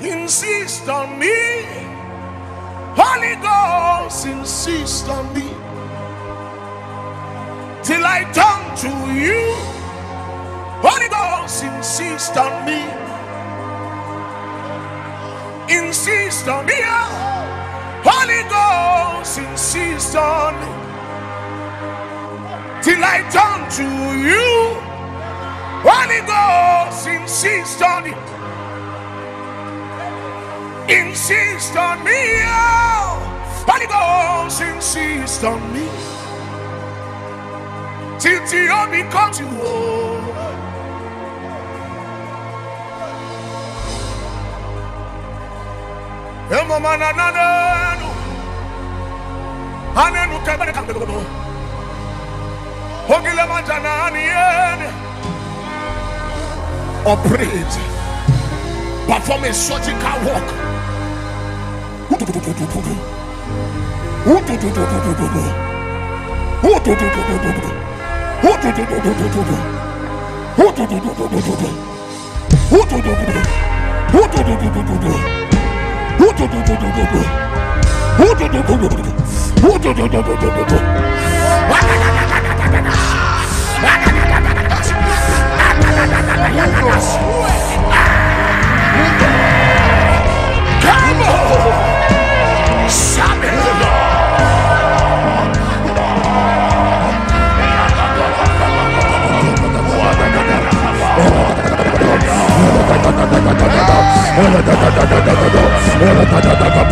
insist on me. Holy Ghost, insist on me. Till I turn to you. Holy Ghost, insist on me. Insist on me. Holy Ghost, insist on me. Till I turn to you. Holy Ghost, insist on me. Insist on me. Oh. Holy Ghost, insist on me. Till you become you. Oh. Emo manananu. Anenu kebere kambego. Ogile manjana aniene. Operate. Perform a surgical work. Come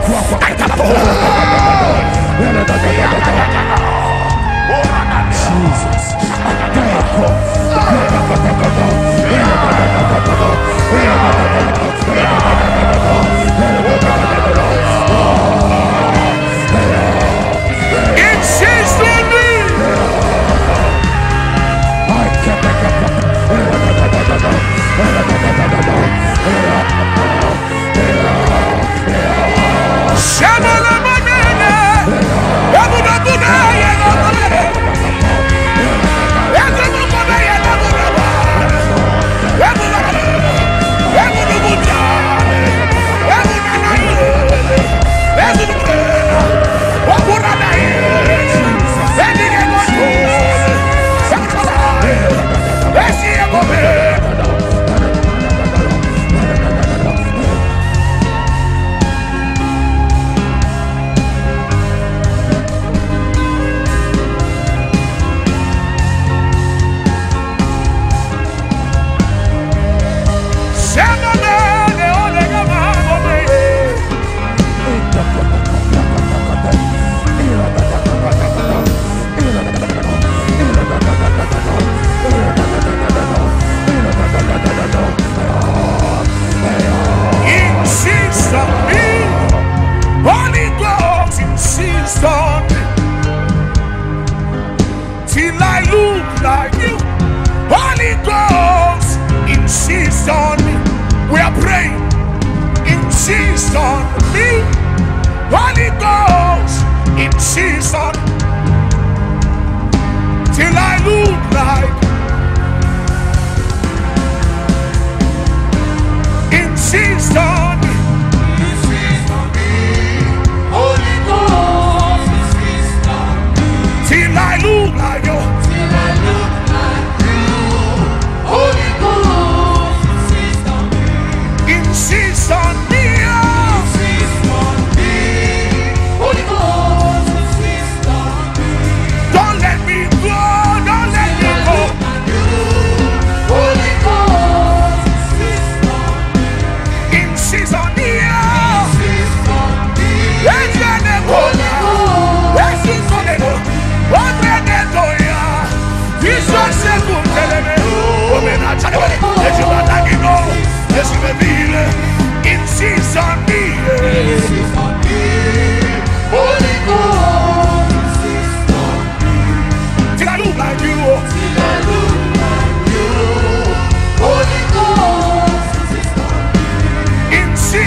Insist Till I look like Insist on me. Holy